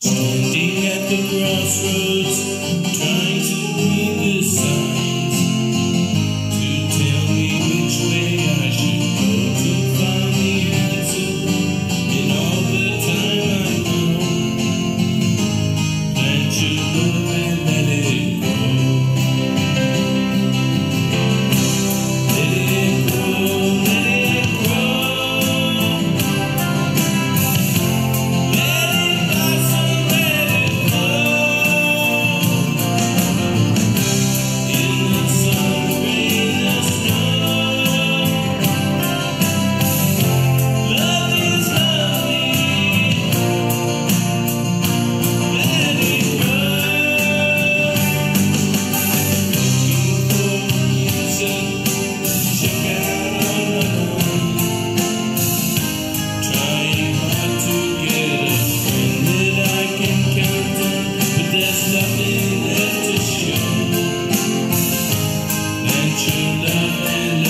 Standing at the crossroads, trying Yeah.